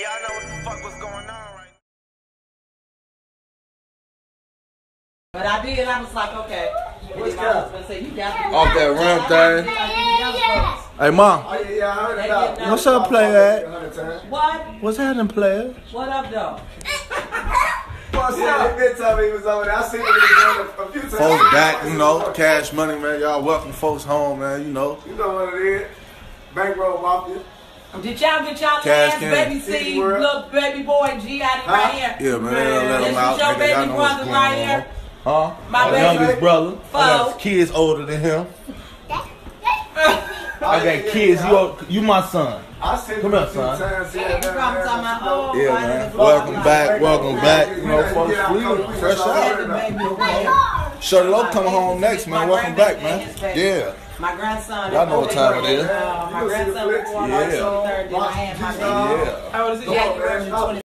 y'all know what the fuck was going on right But I did. I was like, okay. And then my husband said, you got to Off that rim thing. Hey, mom. Oh, yeah, yeah, I heard about. What's up, player? A hundred. What? What's happening, player? What up, though? Well, yeah, he been telling me he was over there. I seen him doing a few times. Folks back, you know, cash money, man. Y'all welcome folks home, man. You know. You know what it is. Bankroll Mafia. Did y'all get y'all Cash last can. baby Disney seed, World. little baby boy G out Huh? right here? Yeah, man. They let This is out. your baby know brother right on. here. Huh? My My youngest brother. I got kids older than him. I got kids. You, old- you my son. I seen Come here, son. times. Yeah, you probably talking about, Yeah, man. Welcome back. Welcome back. You know, folks Yeah. Fresh out. Let the baby away. Coming home next, man. Welcome back, man. and his baby. Yeah. My grandson. Y'all know what time it is. Uh, my grandson was born on Yeah. October 3rd, then I had my baby. Yeah. How old is he? January 20.